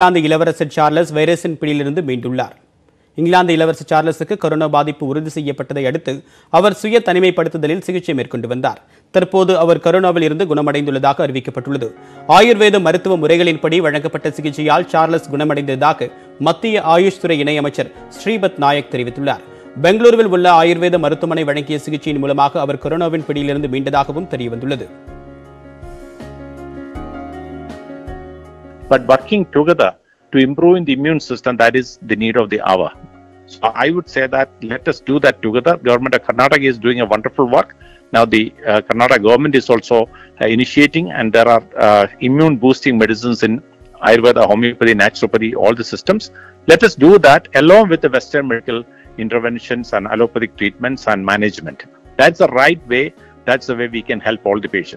இங்கிலாந்து இளவரசர் சார்லஸ் வைரஸின் பிடியிலிருந்து மீண்டுள்ளார். இங்கிலாந்து இளவரசர் சார்லஸுக்கு கொரோனா பாதிப்பு உறுதி செய்யப்பட்டதை அடுத்து அவர் சுய தனிமைப்படுத்துதலில் சிகிச்சை மேற்கொண்டு வந்தார். தற்போது அவர் கொரோனாவில் இருந்து குணமடைந்துள்ளதாக அறிவிக்கப்பட்டுள்ளது. ஆயுர்வேத மருத்துவ முறைகளின்படி வழங்கப்பட்ட சிகிச்சையால் சார்லஸ் குணமடைந்ததாக மத்திய ஆயுஷ் துறை இணையமைச்சர் ஸ்ரீபத் நாயக் தெரிவித்துள்ளார். பெங்களூருவில் உள்ள ஆயுர்வேத மருத்துவமனை வழங்கிய சிகிச்சையின் மூலமாக அவர் கொரோனாவின் பிடியிலிருந்து மீண்டதாகவும் தெரியவந்துள்ளது. But working together to improve the immune system that is the need of the hour. So i would say that let us do that together. Government of karnataka is doing a wonderful work. Now the uh, karnataka government is also uh, initiating and there are uh, immune boosting medicines in ayurveda homeopathy naturopathy all the systems. Let us do that along with the western medical interventions and allopathic treatments and management. That's the right way. That's the way we can help all the patients